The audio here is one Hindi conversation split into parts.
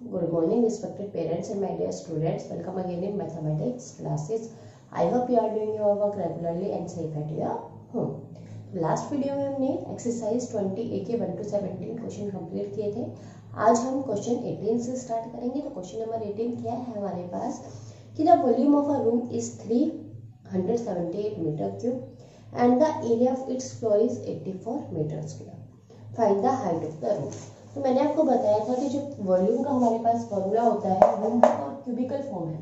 Good morning, respected parents and my dear students. Welcome again in mathematics classes. I hope you are doing your work regularly and safe at your home. Last video में हमने एक्सरसाइज 20 ए के 1 टू 17 क्वेश्चन कंप्लीट किए थे आज हम क्वेश्चन 18 से स्टार्ट करेंगे तो क्वेश्चन नंबर 18 क्या है हमारे पास कि the volume of a room is 378 meter cube and the area of its floor is 84 meter square find the height of the room तो मैंने आपको बताया था कि जो वॉल्यूम का हमारे पास फॉर्मूला होता है रूम का क्यूबिकल फॉर्म है।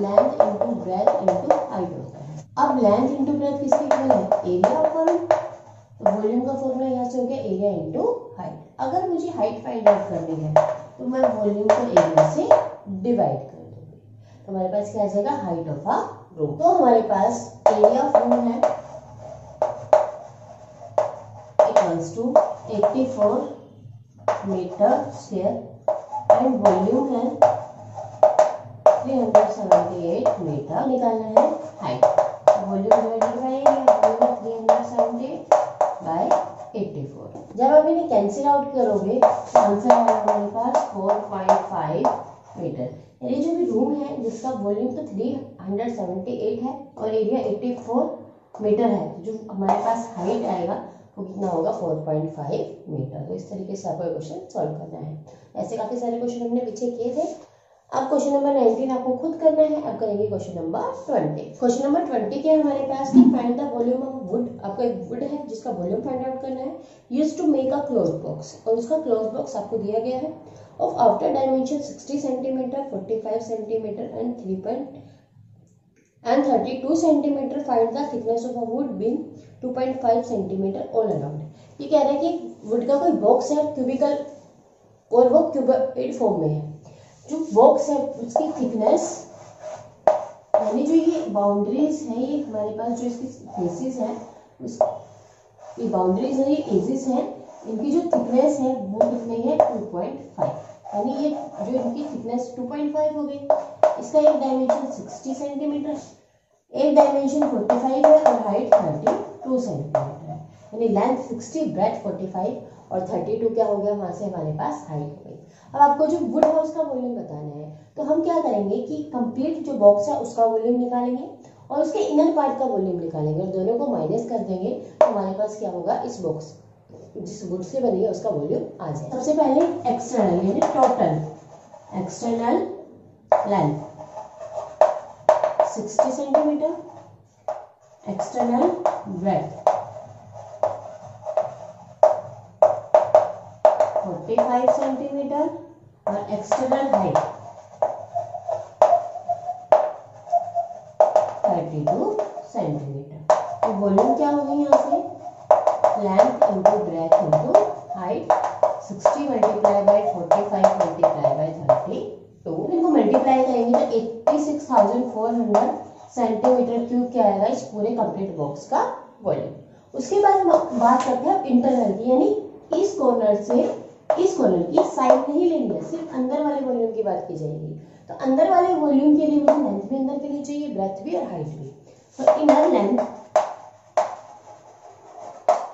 Length into breadth into height होता है। अब लेंथ इनटू ब्रेथ किसके इक्वल है? एरिया ऑफ़ रूम वॉल्यूम का फॉर्मूला यहाँ से हो गया एरिया इनटू हाइट अगर मुझे हाइट फाइंड आउट करनी है तो मैं वॉल्यूम को एरिया से डिवाइड कर दूँगी। तो हमारे पास क्या आ जाएगा? हाइट ऑफ़ अ रूम तो हमारे पास एरिया ऑफ़ रूम है। Equals to 84 meter, square and volume है। 378 मीटर निकालना है। Height volume divided by volume 378 by 84 जब आप इन्हें कैंसिल आउट करोगे तो आंसर आएगा हमारे पास 4.5 मीटर यानी जो भी रूम है, जिसका वॉल्यूम तो 378 है, और एरिया 84 मीटर है जो हमारे पास हाइट आएगा वो कितना होगा 4.5 मीटर तो इस तरीके से आपको क्वेश्चन सॉल्व करना है। ऐसे काफ़ी सारे क्वेश्चन हमने पीछे किए थे। अब क्वेश्चन नंबर 19 आपको खुद करना है। अब करेंगे क्वेश्चन नंबर 20 क्वेश्चन नंबर 20 क्या है हमारे पास कि find the volume of wood आपको एक वुड है जिसका वॉल्यूम फाइंड आउट करना है। Use to make a close box और उसका क्लोज बॉक्स आपको दिया गया है। Of after dimension 60 centimeter 45 centimeter and 3 point and 32 centimeter find the thickness of a wood beam 2.5 centimeter all around ये कह रहा है कि वुड का कोई बॉक्स है क्यूबिकल और वो क्यूबॉइड फॉर्म में है। जो बॉक्स है, उसकी थिकनेस यानी जो ये बाउंड्रीज है, ये हमारे पास जो इसकी फेसिस है, उस ये बाउंड्रीज है, ये एजिस है, इनकी जो थिकनेस है, वो कितनी है? 2.5 यानी ये जो इनकी थिकनेस 2.5 हो गई, इसका एक डायमेंशन 60 सेंटीमीटर एक डायमेंशन 45 है और हाइट 32 सेंटीमीटर है। यानी लेंथ 60 ब्रेथ 45 और 32 क्या हो गया? वहाँ से हमारे पास हाइट हो गई। अब आपको जो वुड हाउस का वॉल्यूम बताना है तो हम क्या करेंगे कि कंप्लीट जो बॉक्स है, उसका वॉल्यूम निकालेंगे और उसके इनर पार्ट का वॉल्यूम निकालेंगे और दोनों को माइनस कर देंगे तो हमारे पास क्या होगा? इस बॉक्स जिस वुड से बनी है, उसका वॉल्यूम आ जाए सबसे पहले एक्सटर्नल यानी total external length 60 centimeter external breadth 45 centimeter और एक्सटर्नल हाइट 32 सेंटीमीटर तो वॉल्यूम क्या होगी यहाँ से? Length into breadth into height 60 multiply by 45 multiply by 32 इनको मल्टीप्लाई करेंगे तो 86,400 सेंटीमीटर क्यूब क्या आएगा इस पूरे कंप्लीट बॉक्स का वॉल्यूम उसके बाद हम बात करते हैं इंटरनल की, यानी इस कॉर्नर से, इस कॉर्नर की साइड नहीं लेंगे, सिर्फ़ अंदर वाले वॉल्यूम की बात की जाएगी. तो अंदर वाले वॉल्यूम के लिए मुझे लेंथ भी अंदर के लिए चाहिए ब्रेथ भी और हाइट भी. तो इनर लेंथ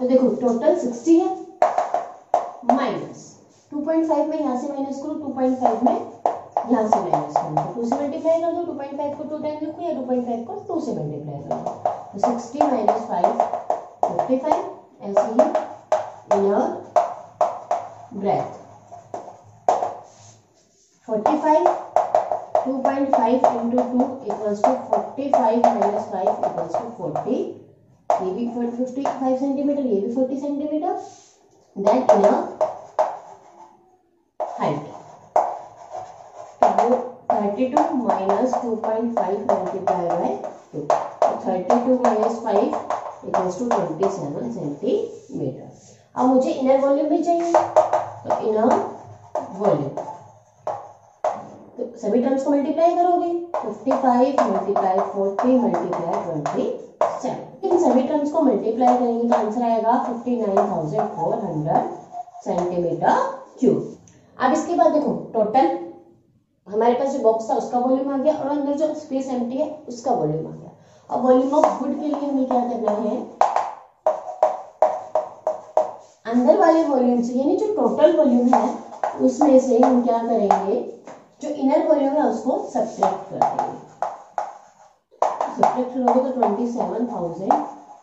तो देखो टोटल 60 है माइनस 2.5 में यहाँ से माइनस करो 2.5 में यहाँ से माइनस करो तो 2 से मल्टीप्लाई कर दो 2.5 को 2 टाइम लिखो या 2.5 को 2 से मल्टीप्लाई कर दो। तो 60 माइनस 5 55 ऐसे ही inner breath. 45 2.5 into 2 equals to 45 minus 5 equals to 40 ये भी 55 सेंटीमीटर ये भी 40 सेंटीमीटर देन इनर हाइट तो वो 32 माइनस 2.5 मल्टीप्लाई बाय 2 तो 32 माइनस 5 इक्वल्स टू 27 सेंटीमीटर अब मुझे इनर वॉल्यूम भी चाहिए? तो इनर वॉल्यूम तो सभी टर्म्स को मल्टीप्लाई करोगे? 55 मल्टीप्लाई 40 मल्टीप्लाई 27 इन सभी टर्म्स को मल्टीप्लाई करेंगे तो आंसर आएगा 59,400 सेंटीमीटर क्यूब अब इसके बाद देखो टोटल हमारे पास जो बॉक्स था, उसका वॉल्यूम आ गया और अंदर जो स्पेस एम्प्टी है, उसका वॉल्यूम आ गया। अब वॉल्यूम ऑफ़ वुड के लिए हमें क्या करना है? अंदर वाले वॉल्यूम से, यानी जो टोटल वॉल्यूम है, उसमें से हम क्या करेंगे? जो इनर वॉल्यूम है, उसको सब्ट्रैक्ट कर देंगे। सब्ट्रैक्ट करोगे तो twenty seven thousand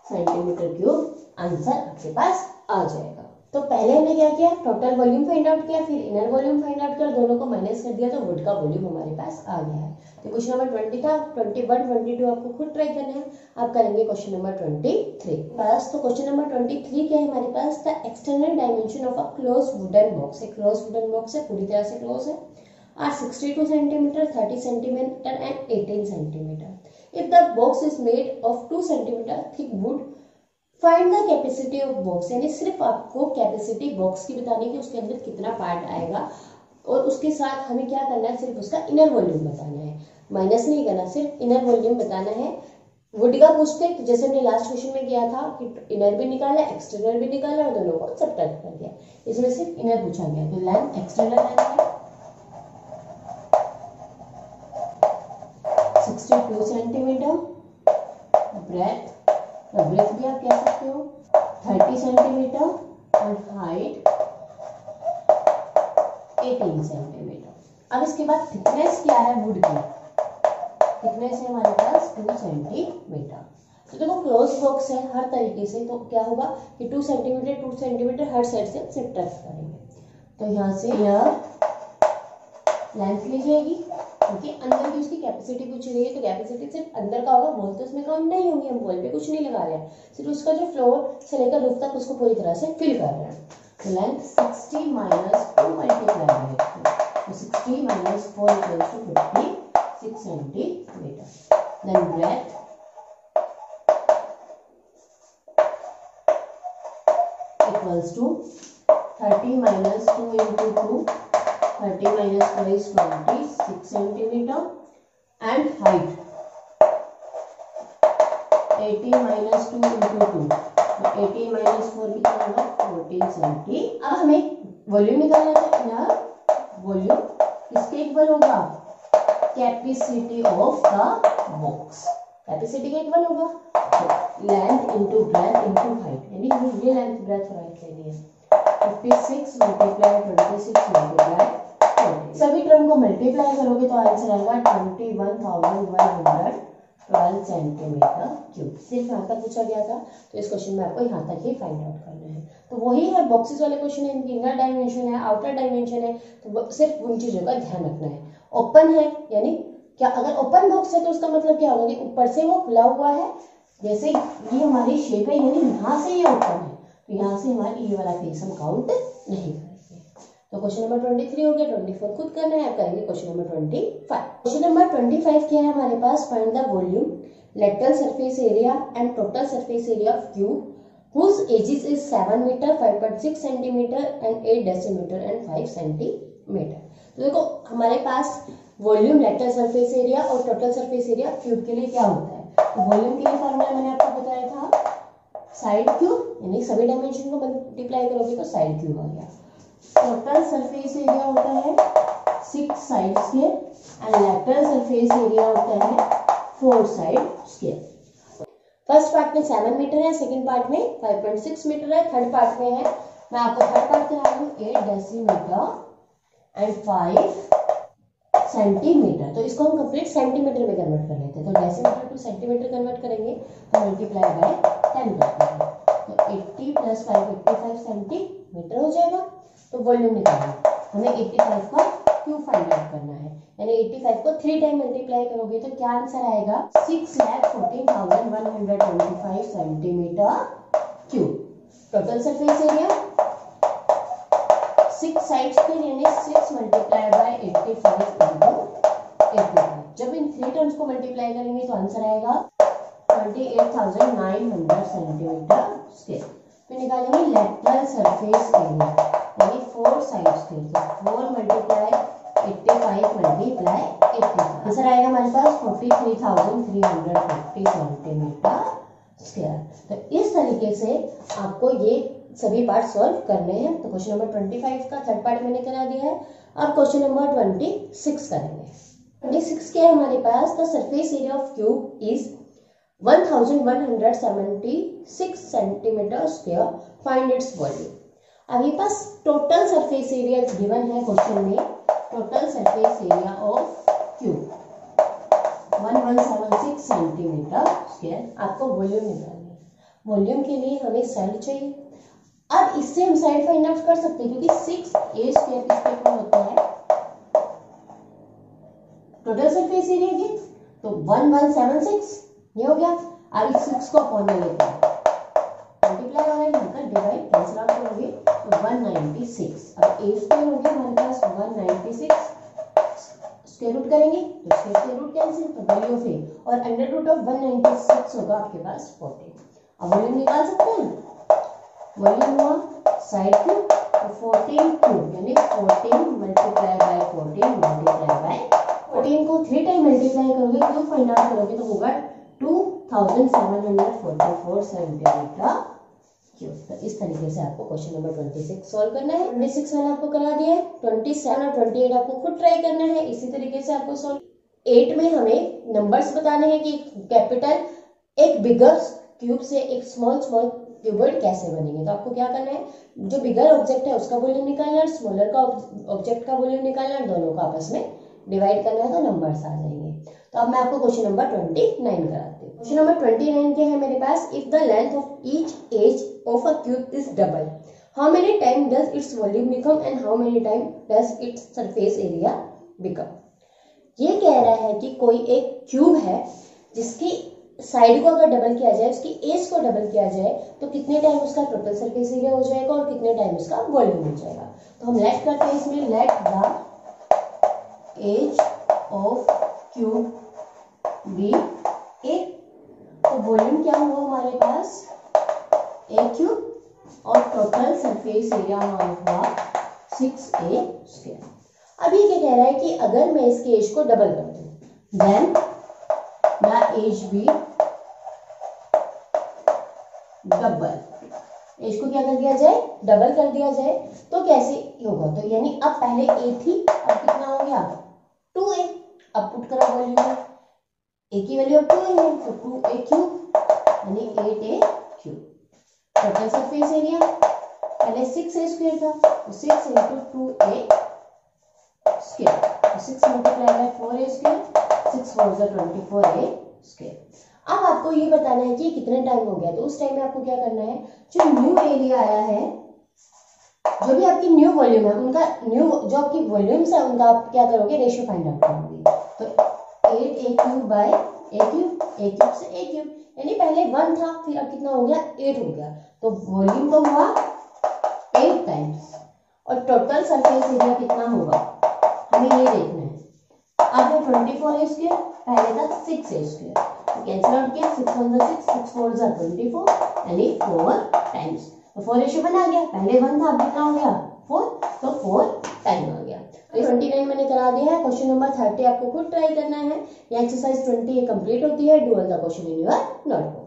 centimeter cube answer आपके पास आ जाएगा। तो पहले हमने क्या किया? टोटल वॉल्यूम फाइंड आउट किया, फिर इनर वॉल्यूम फाइंड आउट कर दोनों को माइनस कर दिया तो वुड का वॉल्यूम हमारे पास आ गया है। तो क्वेश्चन नंबर ट्वेंटी था ट्वेंटी वन ट्वेंटी टू आपको खुद ट्राई करना है। आप करेंगे क्वेश्चन नंबर ट्वेंटी थ्री बस तो क्वेश्चन नंबर ट्वेंटी थ्री क्या है हमारे पास? The external dimension of a close wooden box है। क्लोज वुडन बॉक्स है, पूरी तरह से क्लोज है। are 62 centimeter 30 centimeter and 18 centimeter if the box is made of 2 centimeter thick wood find the capacity of box यानी सिर्फ़ आपको कैपेसिटी बॉक्स की बतानी कि उसके अंदर कितना पार्ट आएगा और उसके साथ हमें क्या करना है? सिर्फ़ उसका इनर वॉल्यूम बताना है। माइनस नहीं करना, सिर्फ़ इनर वॉल्यूम बताना है। वुड का पूछते जैसे हमने लास्ट क्वेश्चन में किया था कि इनर भी निकाला एक्सटर्नल भी निकाला और दोनों को सब्ट्रैक्ट कर दिया। इसमें सिर्फ़ इनर पूछा गया। तो लेंथ एक्सटर्नल लेंथ है। 62 सेंटीमीटर ब्रेथ ब्रेथ भी आप कह सकते हो। 30 सेंटीमीटर और हाइट 18 सेंटीमीटर। अब इसके बाद थिकनेस क्या है वुड की? थिकनेस है हमारे पास 2 सेंटीमीटर तो देखो क्लोज बॉक्स है हर तरीके से तो क्या होगा कि 2 सेंटीमीटर 2 सेंटीमीटर हर साइड से सिर्फ़ सब्ट्रैक्ट करेंगे। तो यहाँ से यह लेंथ ली जाएगी क्योंकि अंदर की उसकी कैपेसिटी पूछ रही है तो कैपेसिटी सिर्फ़ अंदर का होगा वॉल तो उसमें काउंट नहीं होंगे हम वॉल पे कुछ नहीं लगा रहे हैं। सिर्फ़ उसका जो फ्लोर से लेकर रूफ तक उसको पूरी तरह से फिल कर रहे हैं। लेंथ 60 माइनस टू मल्टीप्लाई तो 60 minus four equals to fifty six centimetre then breadth equals to 30 minus two into two 30 minus 4 is 26 centimeter and height 80 minus 2 into 2 तो 80 minus 4 कितना होगा 14 सेंटी अब हमें वॉल्यूम निकालना है यहाँ वॉल्यूम किसके इक्वल होगा capacity of the box capacity के इक्वल होगा length into breadth into height यानी ये लेंथ ब्रेथ हाइट लेनी है 56 मल्टीप्लाई 26 मल्टीप्लाई सभी टर्म को मल्टीप्लाई करोगे तो आंसर आएगा twenty one thousand one hundred twelve centimetre cube सिर्फ़ यहाँ तक पूछा गया था तो इस क्वेश्चन में आपको यहाँ तक ही फाइंड आउट करना है। तो वही है बॉक्सेस वाले क्वेश्चन है इनर डायमेंशन है आउटर डायमेंशन है तो सिर्फ़ उन चीज़ों का ध्यान रखना है। ओपन है, यानी क्या अगर ओपन बॉक्स है तो उसका मतलब क्या होगा कि ऊपर से वो खुला हुआ है, जैसे ये हमारी शेप है, यानी यहाँ से ये ओपन है तो यहाँ से हमारी ये वाला फेस हम काउंट नहीं। तो क्वेश्चन नंबर ट्वेंटी थ्री हो गया ट्वेंटी फोर खुद करना है, आप करेंगे question number twenty five question number twenty five क्या है हमारे पास? Find the volume lateral surface area and total surface area of cube whose edges is 7 meter 5.6 centimeter and 8 decimeter and 5 centimeter तो देखो, हमारे पास वॉल्यूम लेटरल सरफेस एरिया और टोटल सरफेस एरिया क्यूब के लिए क्या होता है? तो वॉल्यूम के लिए फॉर्मूला मैंने आपको बताया था। साइड क्यूब यानी सभी डायमेंशन को मल्टीप्लाई करोगे तो साइड क्यूब आ गया। टोटल सरफेस एरिया होता है six side square and lateral surface area होता है four side square first part में सेवन मीटर है सेकंड पार्ट में फाइव पॉइंट सिक्स मीटर है थर्ड पार्ट में है. मैं आपको थर्ड पार्ट करा रही हूँ eight decimetre and five centimetre तो इसको हम कंप्लीट सेंटीमीटर में कन्वर्ट कर लेते हैं। तो डेसीमीटर टू सेंटीमीटर कन्वर्ट करेंगे तो मल्टीप्लाई बाय टेन करते हैं तो eighty plus five eighty five centimetre हो जाएगा। तो वॉल्यूम निकालना हमें 85 का क्यू फाइंड आउट करना है। यानी 85 को थ्री टाइम मल्टीप्लाई करोगे तो क्या आंसर आएगा? Six lakh fourteen thousand one hundred twenty five centimetre cube total surface area six sides के यानी six multiply by eighty five into जब इन थ्री टर्म्स को मल्टीप्लाई करेंगे तो आंसर आएगा twenty eight thousand nine hundred centimetre square फिर निकालेंगे लेटरल सरफेस एरिया यानी फोर साइड्स थे तो four multiply eighty five multiply eighty answer आएगा हमारे पास forty three thousand three hundred fifty centimetre square तो इस तरीके से आपको ये सभी पार्ट सॉल्व करने हैं। तो क्वेश्चन नंबर ट्वेंटी फाइव का थर्ड पार्ट मैंने करा दिया है। अब क्वेश्चन नंबर ट्वेंटी सिक्स करेंगे। ट्वेंटी सिक्स है हमारे पास? The surface area of cube is 1176 centimetre square find its volume अभी पास टोटल सरफेस एरिया गिवन है क्वेश्चन में। Total surface area of cube one one seven six centimetre square आपको वॉल्यूम निकालना है। वॉल्यूम के लिए हमें साइड चाहिए। अब इससे हम साइड फाइंड आउट कर सकते हैं, क्योंकि सिक्स ए स्क्वायर किसके इक्वल होता है। टोटल सरफेस एरिया की? तो वन वन सेवन सिक्स ये हो गया। अब इस सिक्स को अपॉन में लेते हैं। मल्टीप्लाई हो रहा है पर डिवाइड कैंसिल आउट करोगे। तो वन नाइनटी सिक्स अब ए स्क्वायर हो गया हमारे पास one ninety six square root करेंगे तो स्क्वायर रूट कैंसिल तो वैल्यू ऑफ़ ए और under root of one ninety six होगा आपके पास फोर्टीन अब वॉल्यूम निकाल सकते हैं? वॉल्यूम हुआ साइड क्यूब तो फोर्टीन क्यूब यानी fourteen multiply by fourteen multiply by fourteen को थ्री टाइम मल्टीप्लाई करोगे क्यूब फाइंड आउट करोगे तो होगा two thousand seven hundred forty four centimetre cube तो इस तरीके से आपको question number twenty six solve करना है। ट्वेंटी सिक्स मैंने आपको करा दिया है। ट्वेंटी सेवन और ट्वेंटी एट आपको खुद ट्राई करना है। इसी तरीके से आपको सोल्व एट में हमें नंबर्स बताने हैं कि कैपिटल एक बिगर क्यूब से एक स्मॉल स्मॉल क्यूबर्ड कैसे बनेंगे। तो आपको क्या करना है? जो बिगर ऑब्जेक्ट है उसका वॉल्यूम निकालना है स्मॉलर का ऑब्जेक्ट का वॉल्यूम निकालना है दोनों को आपस में डिवाइड करना है तो नंबर्स आ जाएँगे। तो अब मैं आपको क्वेश्चन नंबर ट्वेंटी नाइन कराती हूँ। क्वेश्चन नंबर ट्वेंटी नाइन के है मेरे पास। If the length of each edge of a cube is double how many time does its volume become and how many time does its surface area become? ये कह रहा है कि कोई एक क्यूब है जिसकी साइड को अगर डबल किया जाए, उसकी एज को डबल किया जाए तो कितने टाइम उसका टोटल सरफेस एरिया हो जाएगा और कितने टाइम उसका वॉल्यूम हो जाएगा? तो हम लेट करते हैं इसमें। Let the edge of cube be a तो वॉल्यूम क्या हुआ हमारे पास? ए क्यूब और टोटल सरफेस एरिया हमारा हुआ सिक्स ए स्क्वायर अब ये क्या कह रहा है कि अगर मैं इसके एज को डबल कर दूँ then the edge be double edge को क्या कर दिया जाए? डबल कर दिया जाए. तो कैसे होगा? तो यानी अब पहले ए थी, अब कितना हो गया? टू ए अब पुट करा वॉल्यूम ए की वैल्यू अब टू है तो टू ए क्यूब यानी eight a cube total surface area पहले सिक्स ए स्क्वायर था तो six into two a square six multiply by four a square six four जो ट्वेंटी फोर ए स्क्वायर अब आपको ये बताना है कि कितने टाइम हो गया? तो उस टाइम में आपको क्या करना है? जो न्यू एरिया आया है, जो भी आपकी न्यू वॉल्यूम है, उनका न्यू जो आपकी वॉल्यूम्स है, उनका आप क्या करोगे? रेशियो फाइंड आउट करोगे। तो eight a cube by a cube a cube से ए क्यूब यानी पहले वन था फिर अब कितना हो गया एट हो गया तो वॉल्यूम तो हुआ एट टाइम्स और टोटल सरफेस एरिया कितना होगा हमें ये देखना है अब है ट्वेंटी फोर ए स्क्वायर पहले था six a square cancel out किया six one six six four जा ट्वेंटी फोर यानी फोर टाइम्स तो फोर रेशियो बना गया पहले वन था अब कितना हो गया फोर तो फोर टाइम ट्वेंटी नाइन मैंने करा दिया है। क्वेश्चन नंबर थर्टी आपको खुद ट्राई करना है। ये एक्सरसाइज ट्वेंटी ये कंप्लीट होती है। Do all the question in your notebook